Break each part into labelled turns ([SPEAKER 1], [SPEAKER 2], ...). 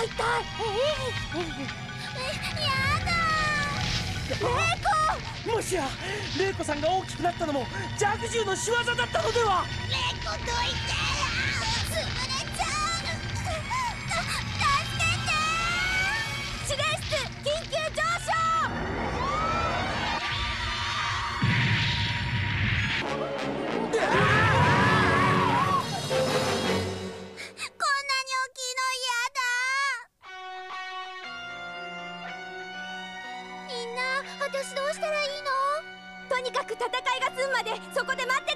[SPEAKER 1] 痛い痛い。やだもしや玲さんが大きくなったのも弱獣の仕業だったのでは
[SPEAKER 2] 玲どいて潰れちゃう助けて
[SPEAKER 3] 指令室
[SPEAKER 2] 私どうしたらいいの？
[SPEAKER 3] とにかく戦いが済むまでそこで待って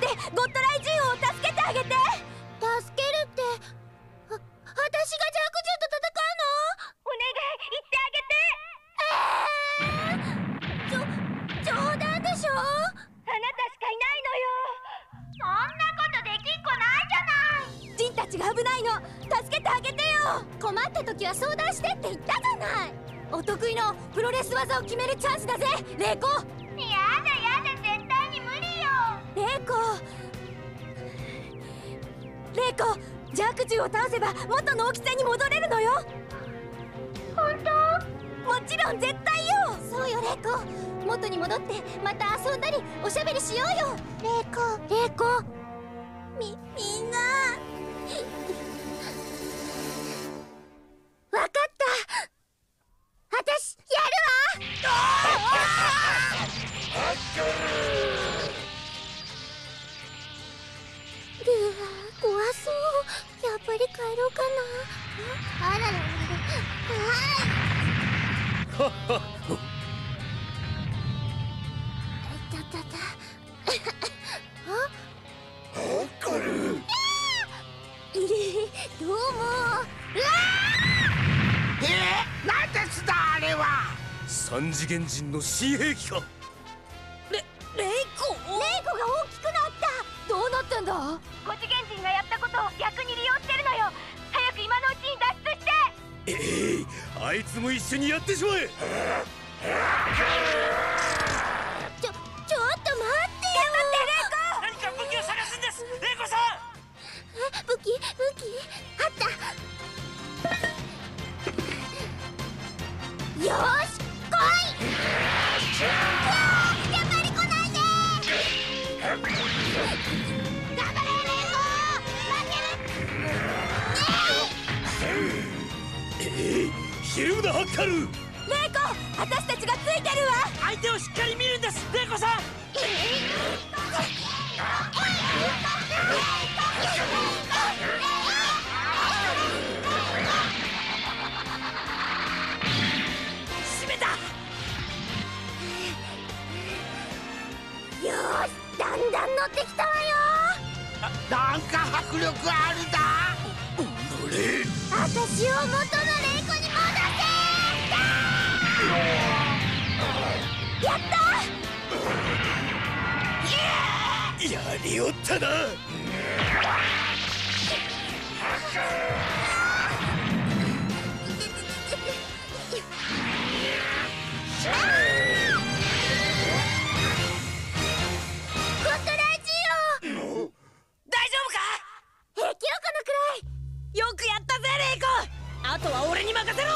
[SPEAKER 2] って
[SPEAKER 3] ゴッドライジンを助けてあげて。
[SPEAKER 2] 助けるって？あ私がジャクジュと戦うの？えー、ちょ冗談でしょ？
[SPEAKER 3] あなたしかいないのよ。
[SPEAKER 2] そんなことできっこないじゃない。
[SPEAKER 3] ジンたちが危ないの。助けてあげてよ。
[SPEAKER 2] 困った時は相談してって言ったじゃない。
[SPEAKER 3] お得意のプロレス技を決めるチャンスだぜレイコ。
[SPEAKER 2] やだやだ絶対に無理よ。
[SPEAKER 3] レイコレイコジャーク獣を倒せば元の大きさに戻れるのよ。
[SPEAKER 2] 本当？
[SPEAKER 3] もちろん絶対よ。
[SPEAKER 2] そうよレイコ。元に戻ってまた遊んだりおしゃべりしようよ。レイコレイコ。みみんな。わかった。私やるわ。ルー怖そうやっ。ぱり帰ろうかな。あららららはいたたたあどうもうわ
[SPEAKER 4] えー、な。んですだあれは
[SPEAKER 1] 三次元人の新兵器かあいつも一緒にやってしまえ。
[SPEAKER 2] ちょちょっと待ってよ。
[SPEAKER 1] 何か武器を探すんです。玲子さん。
[SPEAKER 2] 武器武器？あった。よーし
[SPEAKER 1] ええヒルムダハッカル
[SPEAKER 3] レイコ私たちがついてるわ。
[SPEAKER 1] 相手をしっかり見るんです玲子さん。閉めた
[SPEAKER 2] よーしだんだん乗ってきたわよ
[SPEAKER 4] なんか迫力あるだ
[SPEAKER 1] おのれ
[SPEAKER 2] 私を元のレった
[SPEAKER 3] ぜレイコ。あとは俺に任せろ。